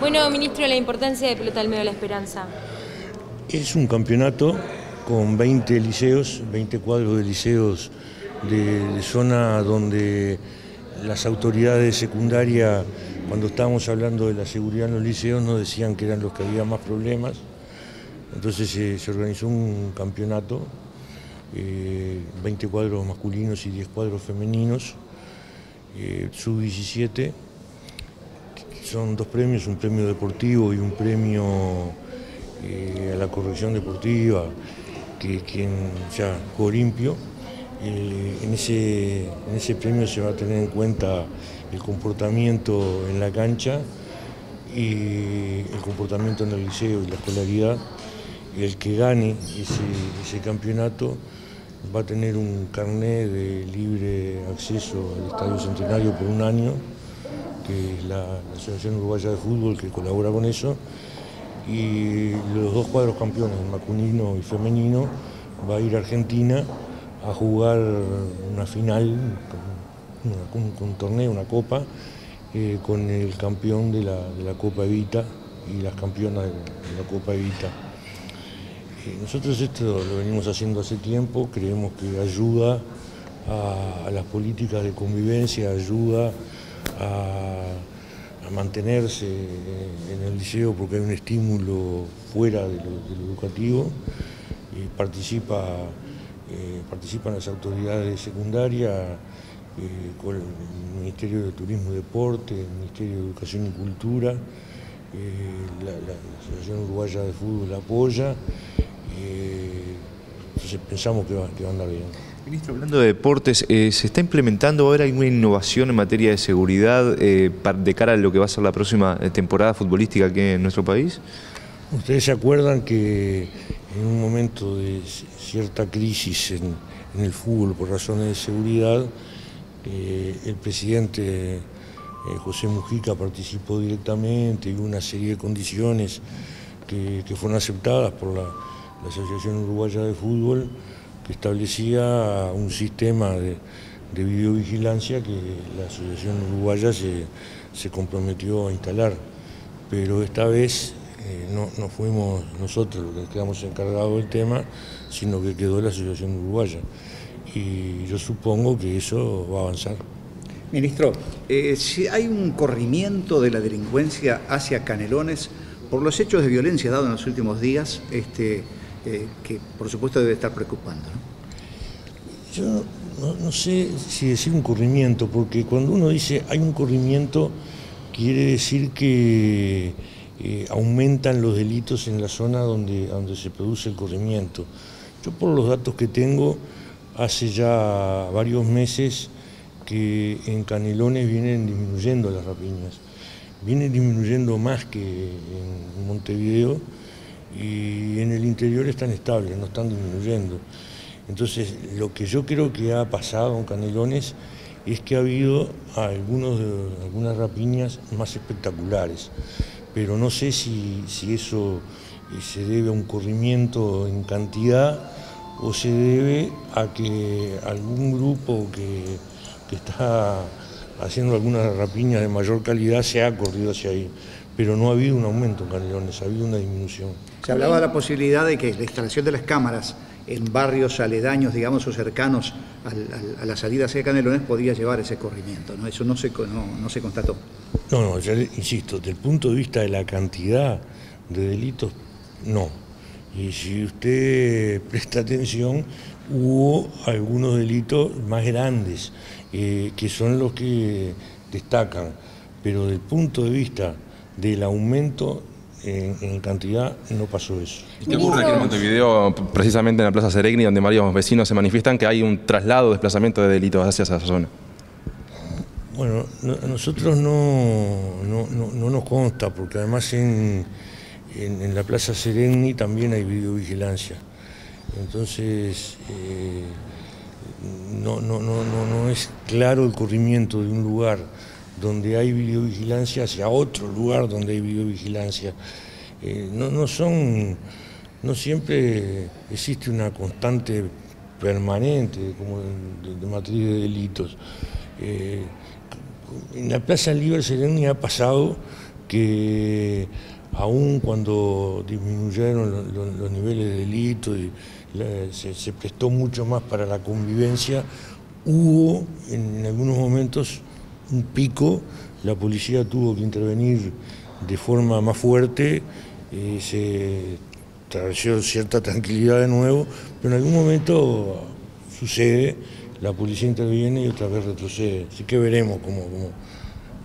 Bueno, ministro, la importancia de Pelota al Medio de la Esperanza. Es un campeonato con 20 liceos, 20 cuadros de liceos de, zona donde las autoridades secundarias, cuando estábamos hablando de la seguridad en los liceos, nos decían que eran los que había más problemas. Entonces eh, se organizó un campeonato, 20 eh, cuadros masculinos y 10 cuadros femeninos, eh, sub-17 son dos premios, un premio deportivo y un premio eh, a la corrección deportiva, que quien ya jugó limpio. Eh, en, ese, en ese premio se va a tener en cuenta el comportamiento en la cancha y el comportamiento en el liceo y la escolaridad. El que gane ese, ese campeonato va a tener un carnet de libre acceso al Estadio Centenario por un año que es la, Asociación Uruguaya de Fútbol que colabora con eso, y los dos cuadros campeones, masculino y femenino, va a ir a Argentina a jugar una final, un, torneo, una copa, eh, con el campeón de la, Copa Evita y las campeonas de, la Copa Evita. Eh, nosotros esto lo venimos haciendo hace tiempo, creemos que ayuda a las políticas de convivencia, ayuda a, mantenerse en el liceo porque hay un estímulo fuera de lo, educativo y participa, eh, participan las autoridades secundarias eh, con el Ministerio de Turismo y Deporte, el Ministerio de Educación y Cultura, eh, la, Asociación Uruguaya de Fútbol apoya, entonces pensamos que va, que va a andar bien. Ministro, hablando de deportes, eh, ¿se está implementando ahora alguna innovación en materia de seguridad eh, de cara a lo que va a ser la próxima eh, temporada futbolística aquí en nuestro país? Ustedes se acuerdan que en un momento de cierta crisis en, el fútbol por razones de seguridad, el presidente José Mujica participó directamente y una serie de condiciones que, fueron aceptadas por la Asociación Uruguaya de Fútbol establecía un sistema de, videovigilancia que la Asociación Uruguaya se, comprometió a instalar. Pero esta vez eh, no, fuimos nosotros los que quedamos encargados del tema, sino que quedó la Asociación Uruguaya. Y yo supongo que eso va a avanzar. Ministro, eh, si hay un corrimiento de la delincuencia hacia Canelones por los hechos de violencia dados en los últimos días, este, eh, que por supuesto debe estar preocupando. Yo no, sé si decir un corrimiento, porque cuando uno dice hay un corrimiento, quiere decir que eh, aumentan los delitos en la zona donde, donde se produce el corrimiento. Yo por los datos que tengo, hace ya varios meses que en Canelones vienen disminuyendo las rapiñas. Vienen disminuyendo más que en Montevideo y en el interior están estables, no están disminuyendo. Entonces, lo que yo creo que ha pasado en Canelones es que ha habido algunas rapiñas más espectaculares, pero no sé si, eso eh, se debe a un corrimiento en cantidad o se debe a que algún grupo que, está haciendo alguna rapiña de mayor calidad se ha corrido hacia ahí, pero no ha habido un aumento en Canelones, ha habido una disminución. Se hablaba de la posibilidad de que la instalación de las cámaras en barrios aledaños, digamos, o cercanos a la salida hacia Canelones podía llevar ese corrimiento, ¿no? Eso no se, no, se constató. No, no, ya insisto, desde el punto de vista de la cantidad de delitos, no. Y si usted presta atención, hubo algunos delitos más grandes, eh, que son los que destacan, pero desde el punto de vista del aumento en, cantidad no pasó eso. ¿Qué ocurre aquí en Montevideo, precisamente en la Plaza Seregni, donde varios vecinos se manifiestan que hay un traslado, desplazamiento de delitos hacia esa zona? Bueno, a nosotros no, no, nos consta, porque además en, en, la Plaza Seregni también hay videovigilancia. Entonces, eh, no, no, no, no es claro el corrimiento de un lugar donde hay videovigilancia hacia otro lugar donde hay videovigilancia. Eh, no, son, no siempre existe una constante permanente como de, matriz de delitos. Eh, en la Plaza Libre Sereni ha pasado que aún cuando disminuyeron los, niveles de delito y se, prestó mucho más para la convivencia, hubo en, algunos momentos un pico, la policía tuvo que intervenir de forma más fuerte, eh, se trajo cierta tranquilidad de nuevo, pero en algún momento sucede, la policía interviene y otra vez retrocede, así que veremos cómo, cómo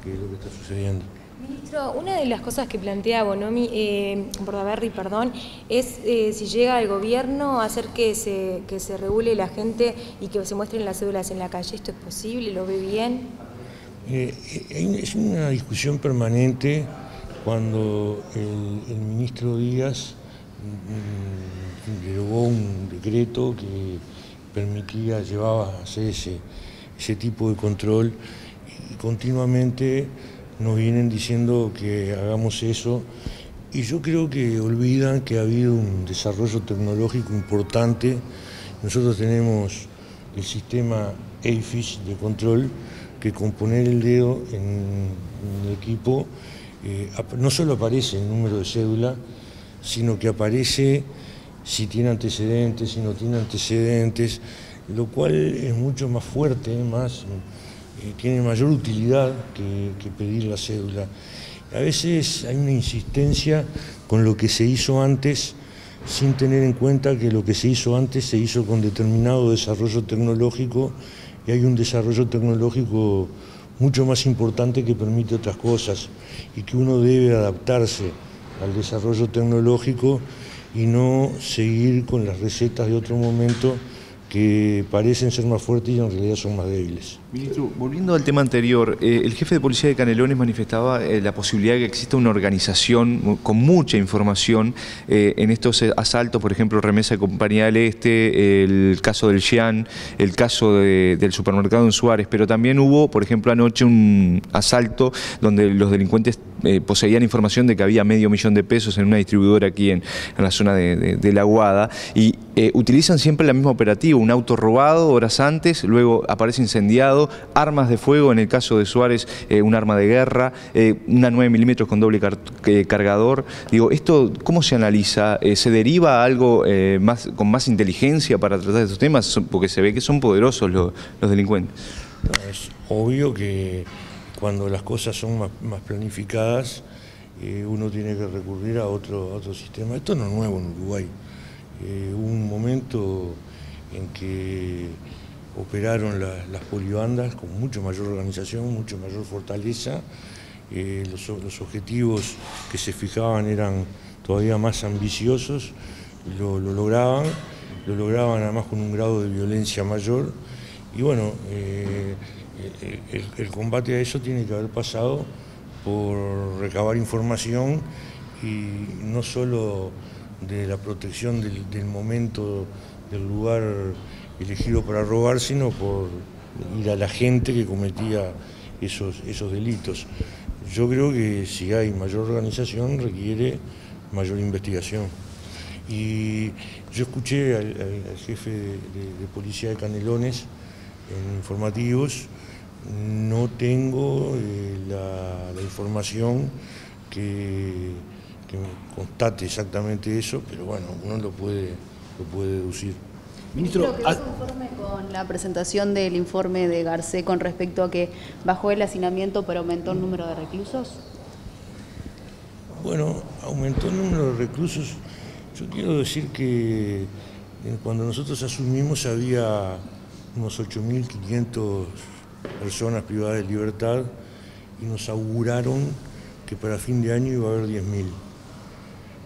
qué es lo que está sucediendo. Ministro, una de las cosas que plantea Bonomi, eh, Bordaberry, perdón, es eh, si llega al gobierno hacer que se, que se regule la gente y que se muestren las cédulas en la calle. ¿Esto es posible? ¿Lo ve bien? Eh, es una discusión permanente cuando el, ministro Díaz mm, un decreto que permitía, llevaba a ese, ese tipo de control y continuamente nos vienen diciendo que hagamos eso y yo creo que olvidan que ha habido un desarrollo tecnológico importante. Nosotros tenemos el sistema AFIS de control que con poner el dedo en, el equipo eh, no solo aparece el número de cédula, sino que aparece si tiene antecedentes, si no tiene antecedentes, lo cual es mucho más fuerte, más tiene mayor utilidad que, pedir la cédula. A veces hay una insistencia con lo que se hizo antes sin tener en cuenta que lo que se hizo antes se hizo con determinado desarrollo tecnológico y hay un desarrollo tecnológico mucho más importante que permite otras cosas y que uno debe adaptarse al desarrollo tecnológico y no seguir con las recetas de otro momento que parecen ser más fuertes y en realidad son más débiles. Ministro, volviendo al tema anterior, eh, el jefe de policía de Canelones manifestaba eh, la posibilidad de que exista una organización con mucha información eh, en estos asaltos, por ejemplo, Remesa de Compañía del Este, el caso del Xi'an, el caso del supermercado en Suárez, pero también hubo, por ejemplo, anoche un asalto donde los delincuentes poseían información de que había medio millón de pesos en una distribuidora aquí en, la zona de, de, La Guada y utilizan siempre la misma operativa, un auto robado horas antes, luego aparece incendiado, armas de fuego, en el caso de Suárez, eh, un arma de guerra, eh, una 9 milímetros con doble eh, cargador. Digo, ¿esto cómo se analiza? ¿Se deriva algo más, con más inteligencia para tratar estos temas? Porque se ve que son poderosos los, delincuentes. es obvio que cuando las cosas son más, planificadas, uno tiene que recurrir a otro, otro sistema. Esto no es nuevo en Uruguay. hubo un momento en que operaron las polibandas con mucho mayor organización, mucho mayor fortaleza. Eh, los, objetivos que se fijaban eran todavía más ambiciosos, lo, lograban, lo lograban además con un grado de violencia mayor. Y bueno, el, combate a eso tiene que haber pasado por recabar información y no solo de la protección del momento del lugar elegido para robar, sino por ir a la gente que cometía esos, esos delitos. Yo creo que si hay mayor organización requiere mayor investigación. Y yo escuché al, jefe de, policía de Canelones en informativos, no tengo eh, la, información que, que constate exactamente eso, pero bueno, uno lo puede lo puede deducir. Ministro, ¿qué conforme con la presentación del informe de Garcé con respecto a que bajó el hacinamiento pero aumentó el número de reclusos? Bueno, aumentó el número de reclusos. Yo quiero decir que eh, cuando nosotros asumimos había unos 8.500 personas privadas de libertad y nos auguraron que para fin de año iba a haber 10.000.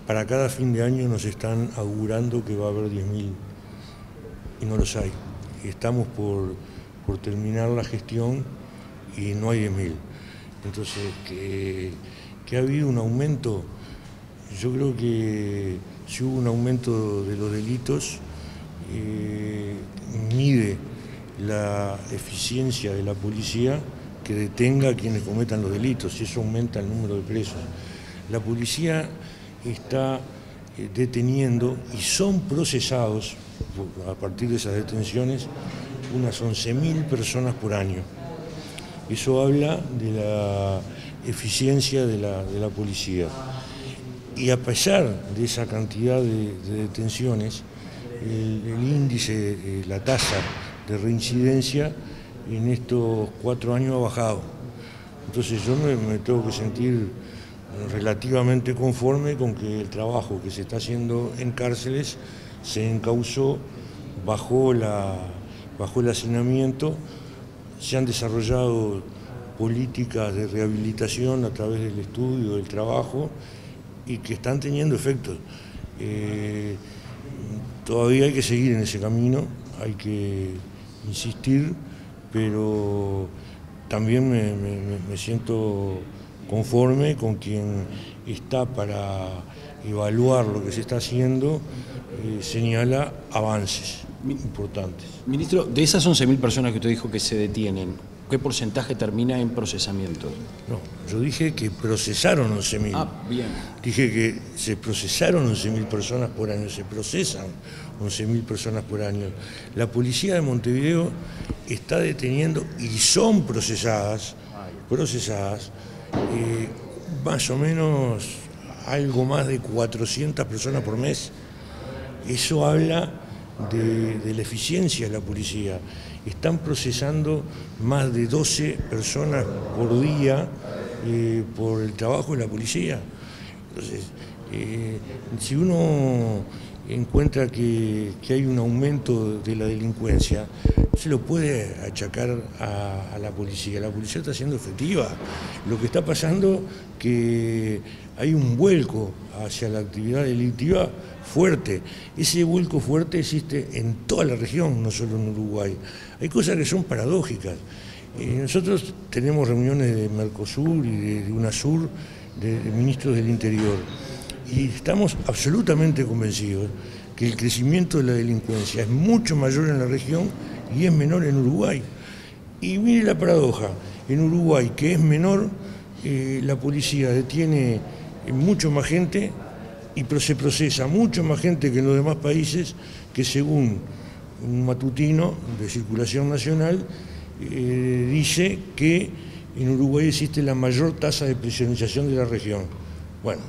Para cada fin de año nos están augurando que va a haber 10.000 y no los hay. Estamos por, terminar la gestión y no hay 10.000. Entonces, que, ha habido un aumento, yo creo que si hubo un aumento de los delitos, eh, mide la eficiencia de la policía que detenga a quienes cometan los delitos y eso aumenta el número de presos. La policía está eh, deteniendo y son procesados a partir de esas detenciones unas 11.000 personas por año. Eso habla de la eficiencia de la, policía. Y a pesar de esa cantidad de, detenciones, el, índice, eh, la tasa de reincidencia en estos cuatro años ha bajado. Entonces yo me, tengo que sentir relativamente conforme con que el trabajo que se está haciendo en cárceles se encauzó bajo, la, bajo el hacinamiento, se han desarrollado políticas de rehabilitación a través del estudio, del trabajo, y que están teniendo efectos. Eh, todavía hay que seguir en ese camino, hay que insistir, pero también me, siento conforme con quien está para evaluar lo que se está haciendo, eh, señala avances importantes. Ministro, de esas 11.000 personas que usted dijo que se detienen, ¿qué porcentaje termina en procesamiento? No, yo dije que procesaron 11.000. Ah, bien. Dije que se procesaron 11.000 personas por año, se procesan 11.000 personas por año. La policía de Montevideo está deteniendo y son procesadas, procesadas, eh, más o menos algo más de 400 personas por mes. Eso habla de, la eficiencia de la policía. Están procesando más de 12 personas por día eh, por el trabajo de la policía. Entonces, eh, si uno encuentra que, hay un aumento de la delincuencia, se lo puede achacar a, la policía. La policía está siendo efectiva. Lo que está pasando que hay un vuelco hacia la actividad delictiva fuerte. Ese vuelco fuerte existe en toda la región, no solo en Uruguay. Hay cosas que son paradójicas. Eh, nosotros tenemos reuniones de Mercosur y de, UNASUR, de ministros del Interior y estamos absolutamente convencidos que el crecimiento de la delincuencia es mucho mayor en la región y es menor en Uruguay. Y mire la paradoja, en Uruguay, que es menor, eh, la policía detiene mucho más gente y se procesa mucho más gente que en los demás países, que según un matutino de circulación nacional, eh, dice que en Uruguay existe la mayor tasa de prisionización de la región. Bueno,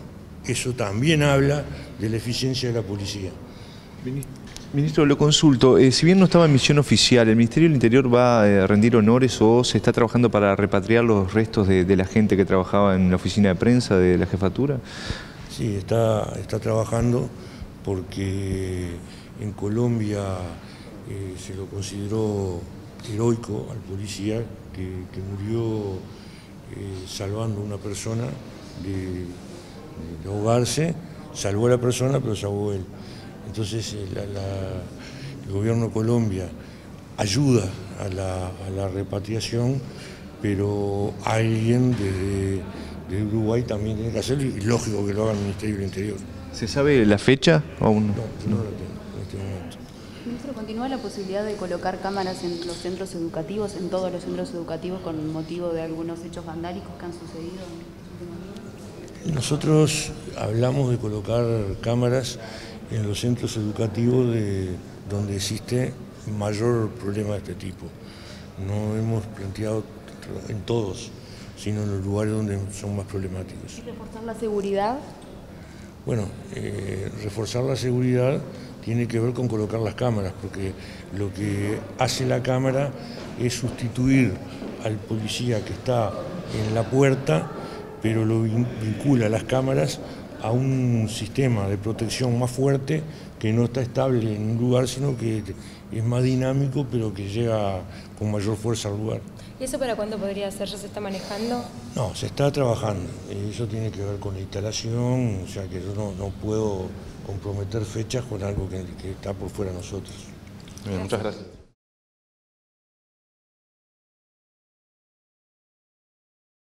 eso también habla de la eficiencia de la policía. Ministro, lo consulto. Eh, si bien no estaba en misión oficial, ¿el Ministerio del Interior va a rendir honores o se está trabajando para repatriar los restos de, la gente que trabajaba en la oficina de prensa de la jefatura? Sí, está, está trabajando porque en Colombia eh, se lo consideró heroico al policía que, murió eh, salvando a una persona de de ahogarse, salvó a la persona, pero ahogó él. Entonces eh, el gobierno de Colombia ayuda a la, repatriación, pero alguien de, Uruguay también tiene que hacerlo y lógico que lo haga el Ministerio del Interior. ¿Se sabe la fecha aún? No, no, no la tengo en este momento. Ministro, ¿continúa la posibilidad de colocar cámaras en los centros educativos, en todos los centros educativos, con motivo de algunos hechos vandálicos que han sucedido? Nosotros hablamos de colocar cámaras en los centros educativos de, donde existe mayor problema de este tipo. No hemos planteado en todos, sino en los lugares donde son más problemáticos. ¿Y reforzar la seguridad? Bueno, eh, reforzar la seguridad tiene que ver con colocar las cámaras, porque lo que hace la cámara es sustituir al policía que está en la puerta pero lo vincula las cámaras a un sistema de protección más fuerte que no está estable en un lugar, sino que es más dinámico, pero que llega con mayor fuerza al lugar. ¿Y eso para cuándo podría ser? ¿Ya se está manejando? No, se está trabajando. Eso tiene que ver con la instalación, o sea que yo no, puedo comprometer fechas con algo que, está por fuera de nosotros. muchas gracias.